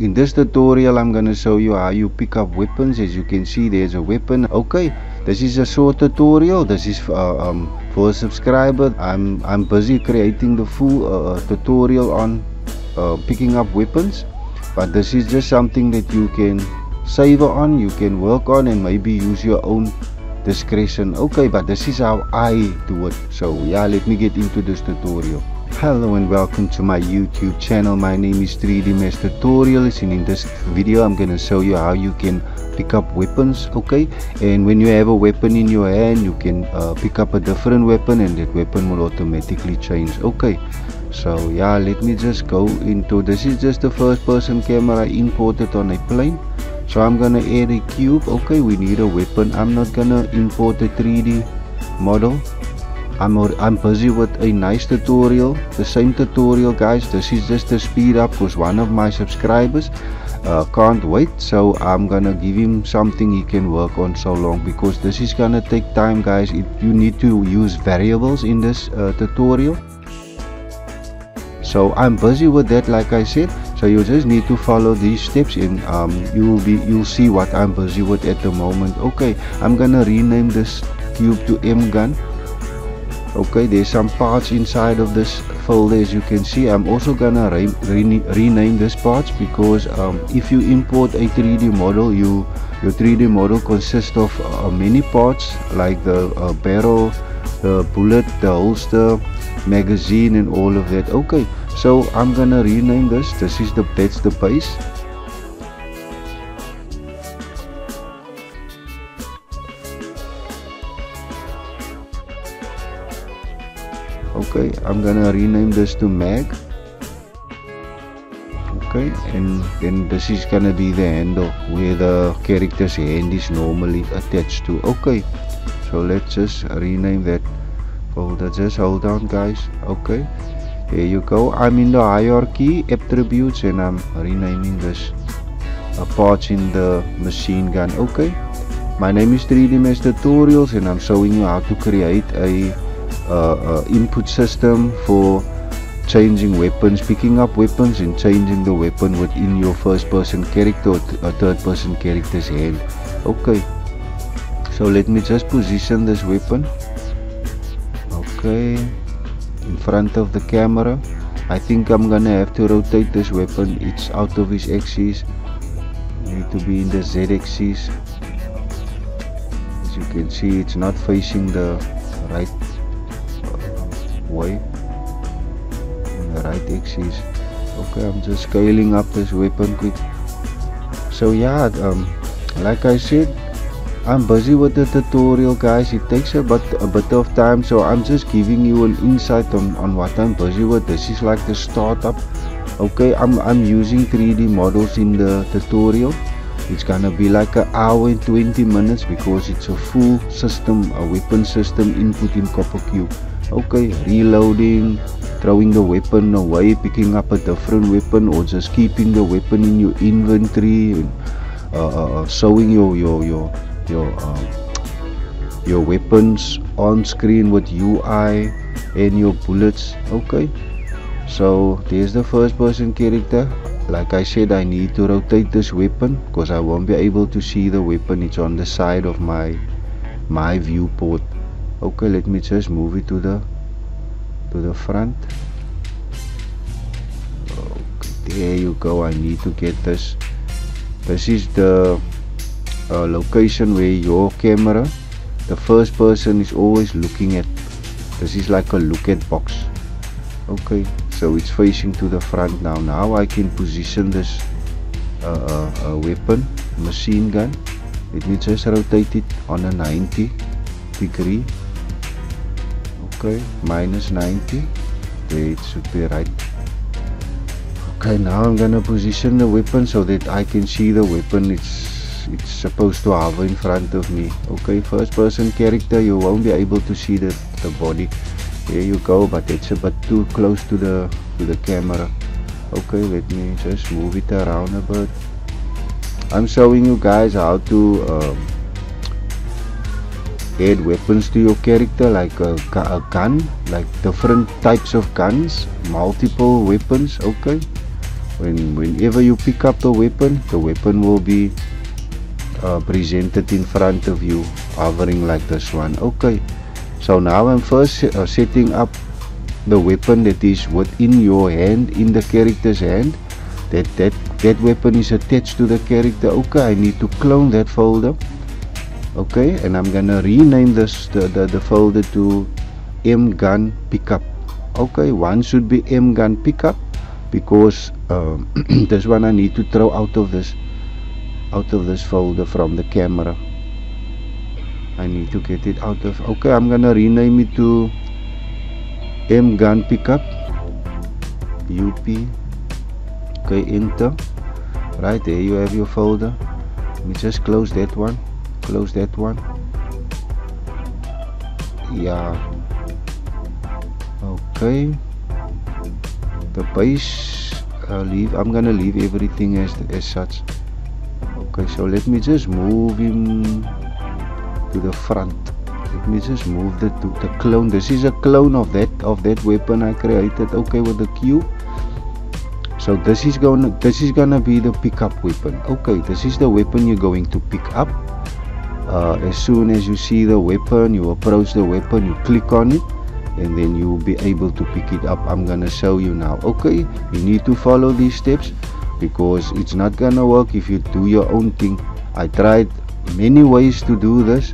in this tutorial I'm gonna show you how you pick up weapons. As you can see there's a weapon. Okay this is a short tutorial. This is uh, um, for a subscriber. I'm I'm busy creating the full uh, tutorial on uh, picking up weapons. But this is just something that you can savor on you can work on and maybe use your own discretion. Okay but this is how I do it. So yeah let me get into this tutorial hello and welcome to my youtube channel. My name is 3d mesh tutorials and in this video i'm gonna show you how you can pick up weapons okay? And when you have a weapon in your hand you can uh, pick up a different weapon and that weapon will automatically change okay? So yeah let me just go into this is just the first person camera imported on a plane. So I'm gonna add a cube okay? We need a weapon. I'm not gonna import a 3d model I'm, I'm busy with a nice tutorial the same tutorial guys. This is just to speed up because one of my subscribers. Uh, can't wait so I'm gonna give him something he can work on so long because this is gonna take time guys. It, you need to use variables in this uh, tutorial. So I'm busy with that like I said. So you just need to follow these steps and um, you'll be you'll see what I'm busy with at the moment. Okay I'm gonna rename this cube to M gun okay there's some parts inside of this folder as you can see. I'm also gonna re re rename this parts because um, if you import a 3d model you your 3d model consists of uh, many parts like the uh, barrel the bullet the holster magazine and all of that. Okay so I'm gonna rename this. This is the that's the base okay I'm gonna rename this to mag okay and then this is gonna be the handle where the character's hand is normally attached to. Okay so let's just rename that folder. Just hold on guys. Okay here you go. I'm in the hierarchy attributes and I'm renaming this a parts in the machine gun. Okay my name is 3D Mesh Tutorials and I'm showing you how to create a uh, input system for changing weapons picking up weapons and changing the weapon within your first person character or third person character's hand. Okay. So let me just position this weapon. Okay. In front of the camera. I think I'm gonna have to rotate this weapon. It's out of his axis. Need to be in the Z axis. As you can see it's not facing the right way on the right axis. Okay I'm just scaling up this weapon quick. So yeah um, like I said I'm busy with the tutorial guys. It takes a bit, a bit of time so I'm just giving you an insight on, on what I'm busy with. This is like the startup. Okay I'm, I'm using 3d models in the tutorial. It's gonna be like an hour and 20 minutes because it's a full system a weapon system input in copper cube okay reloading throwing the weapon away picking up a different weapon or just keeping the weapon in your inventory and uh, uh, uh showing your your your your um, your weapons on screen with UI and your bullets. Okay. So there's the first person character. Like I said I need to rotate this weapon because I won't be able to see the weapon. It's on the side of my my viewport okay let me just move it to the to the front. Okay there you go I need to get this. This is the uh, location where your camera the first person is always looking at. This is like a look at box. Okay so it's facing to the front now. Now I can position this uh, uh, weapon machine gun. Let me just rotate it on a 90 degree okay minus 90 there it should be right okay now I'm gonna position the weapon so that I can see the weapon. It's it's supposed to hover in front of me. Okay first person character you won't be able to see the, the body. Here you go but it's a bit too close to the to the camera. Okay let me just move it around a bit. I'm showing you guys how to um, add weapons to your character like a, a gun like different types of guns multiple weapons okay. When whenever you pick up the weapon the weapon will be uh, presented in front of you hovering like this one okay. So now I'm first uh, setting up the weapon that is within your hand in the character's hand. That that that weapon is attached to the character okay. I need to clone that folder okay and I'm gonna rename this the, the, the folder to M gun pickup. Okay one should be M gun pickup because uh, this one I need to throw out of this out of this folder from the camera. I need to get it out of okay I'm gonna rename it to M gun pickup. UP okay enter. Right there you have your folder. Let me just close that one close that one. Yeah. Okay. The base uh, leave I'm gonna leave everything as as such. Okay so let me just move him to the front. Let me just move the to the clone. This is a clone of that of that weapon I created. Okay with the cube so this is gonna this is gonna be the pickup weapon. Okay this is the weapon you're going to pick up uh, as soon as you see the weapon you approach the weapon you click on it and then you will be able to pick it up. I'm gonna show you now. Okay you need to follow these steps because it's not gonna work if you do your own thing. I tried many ways to do this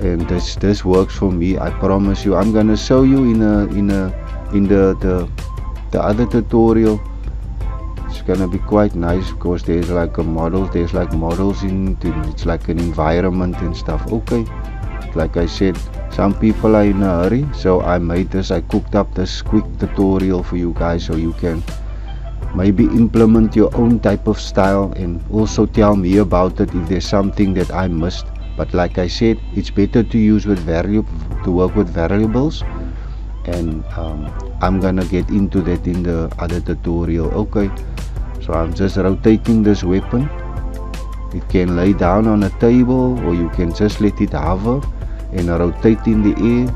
and this this works for me I promise you. I'm gonna show you in a in a in the the, the other tutorial it's gonna be quite nice because there's like a model there's like models in it's like an environment and stuff. Okay like I said some people are in a hurry so I made this I cooked up this quick tutorial for you guys so you can maybe implement your own type of style and also tell me about it if there's something that I missed. But like I said it's better to use with value to work with variables and um, I'm gonna get into that in the other tutorial okay? So I'm just rotating this weapon. It can lay down on a table or you can just let it hover and rotate in the air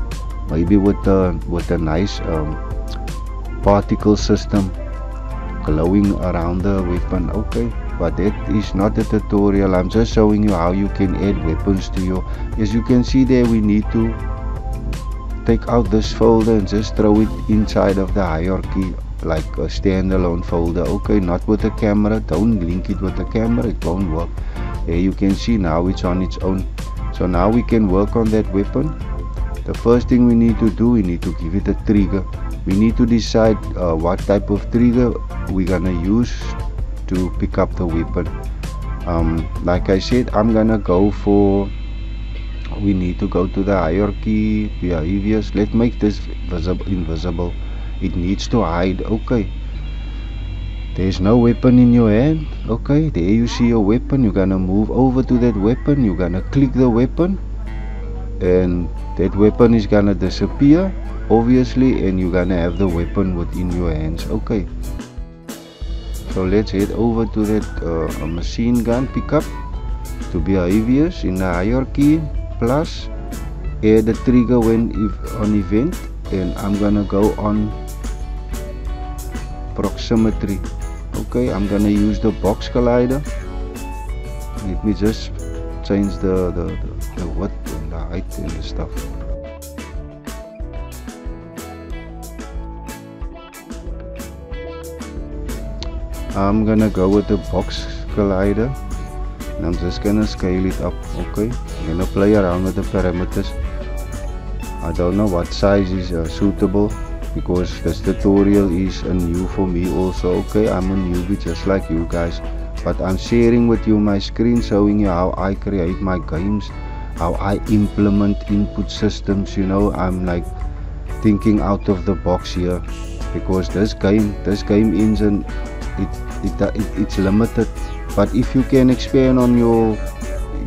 maybe with a with a nice um, particle system glowing around the weapon okay? But that is not a tutorial. I'm just showing you how you can add weapons to your as you can see there we need to take out this folder and just throw it inside of the hierarchy like a standalone folder. Okay not with the camera. Don't link it with the camera. It won't work. Here you can see now it's on its own. So now we can work on that weapon. The first thing we need to do we need to give it a trigger. We need to decide uh, what type of trigger we're gonna use to pick up the weapon. Um, like I said I'm gonna go for we need to go to the hierarchy. Behaviors let's make this visible invisible. It needs to hide. Okay. There's no weapon in your hand. Okay. There you see your weapon. You're gonna move over to that weapon. You're gonna click the weapon. And that weapon is gonna disappear obviously and you're gonna have the weapon within your hands. Okay. So let's head over to that uh, machine gun pickup to be behaviors in the hierarchy plus add the trigger when if on event and I'm gonna go on proximity okay I'm gonna use the box collider. Let me just change the the, the, the width and the height and the stuff. I'm gonna go with the box collider and I'm just gonna scale it up okay I'm gonna play around with the parameters I don't know what size is uh, suitable because this tutorial is a new for me also okay I'm a newbie just like you guys. But I'm sharing with you my screen showing you how I create my games how I implement input systems you know? I'm like thinking out of the box here because this game this game engine it, it, it it's limited but if you can expand on your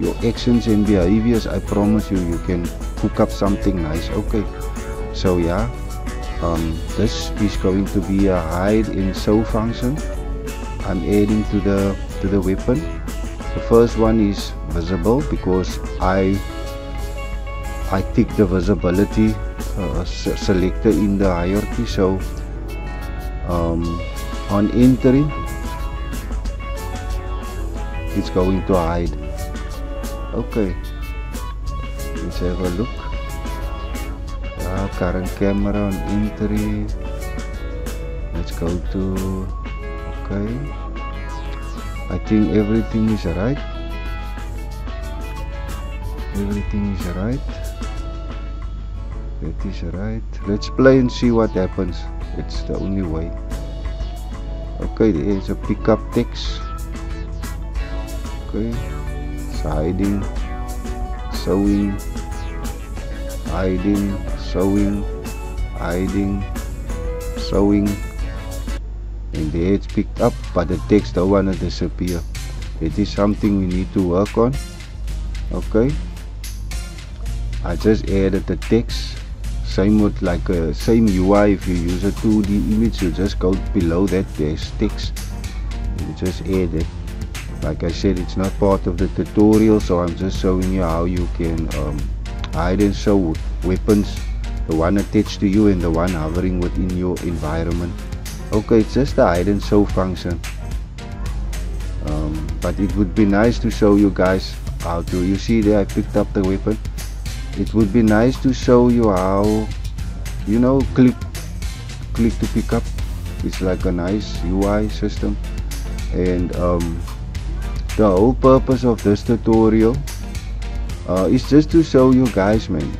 your actions and behaviors i promise you you can cook up something nice. Okay. So yeah um, this is going to be a hide and show function. I'm adding to the to the weapon. The first one is visible because i i tick the visibility uh, selector in the hierarchy. So um, on entry it's going to hide. Okay. Let's have a look. Ah, current camera on entry. Let's go to okay. I think everything is right. Everything is right. That is right. Let's play and see what happens. It's the only way. Okay there is a pickup text okay it's hiding sewing hiding sewing hiding sewing and the it's picked up but the text don't want to disappear. It is something we need to work on okay? I just added the text. Same with like a same UI if you use a 2d image you just go below that there's text. You just add it like I said it's not part of the tutorial so I'm just showing you how you can um, hide and show weapons the one attached to you and the one hovering within your environment. Okay it's just the hide and show function. Um, but it would be nice to show you guys how to you see there I picked up the weapon. It would be nice to show you how you know click click to pick up. It's like a nice UI system. And um, the whole purpose of this tutorial uh, is just to show you guys man.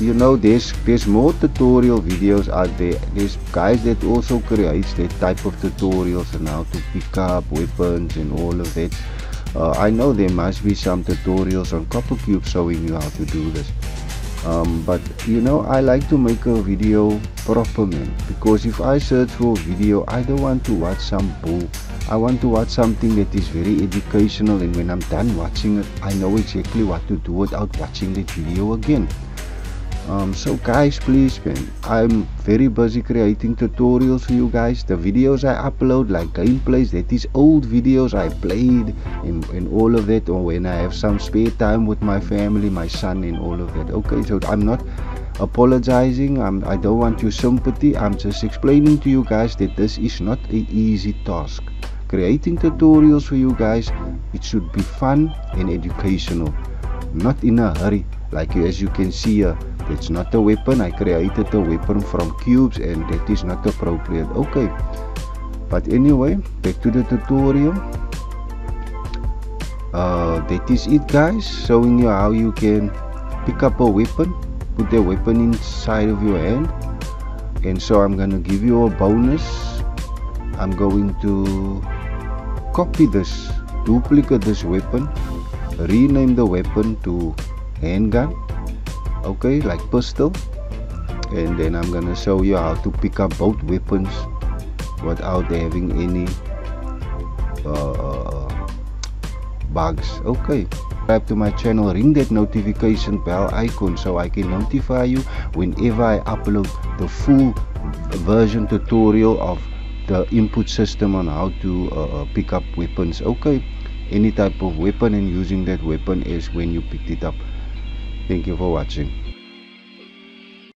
You know there's there's more tutorial videos out there. There's guys that also creates that type of tutorials and how to pick up weapons and all of that. Uh, I know there must be some tutorials on CopperCube showing you how to do this. Um, but you know I like to make a video proper because if I search for a video I don't want to watch some bull. I want to watch something that is very educational and when I'm done watching it I know exactly what to do without watching that video again. Um, so guys please man I'm very busy creating tutorials for you guys. The videos I upload like gameplays that is old videos I played and, and all of that or when I have some spare time with my family my son and all of that. Okay so I'm not apologizing I'm, I don't want your sympathy. I'm just explaining to you guys that this is not an easy task. Creating tutorials for you guys it should be fun and educational. Not in a hurry. Like as you can see here it's not a weapon. I created a weapon from cubes and that is not appropriate. Okay. But anyway back to the tutorial. Uh, that is it guys. Showing you how you can pick up a weapon put the weapon inside of your hand. And so I'm gonna give you a bonus. I'm going to copy this duplicate this weapon rename the weapon to handgun okay like pistol. And then I'm gonna show you how to pick up both weapons without having any uh, bugs okay subscribe to my channel ring that notification bell icon so I can notify you whenever I upload the full version tutorial of the input system on how to uh, uh, pick up weapons. Okay any type of weapon and using that weapon is when you picked it up. Thank you for watching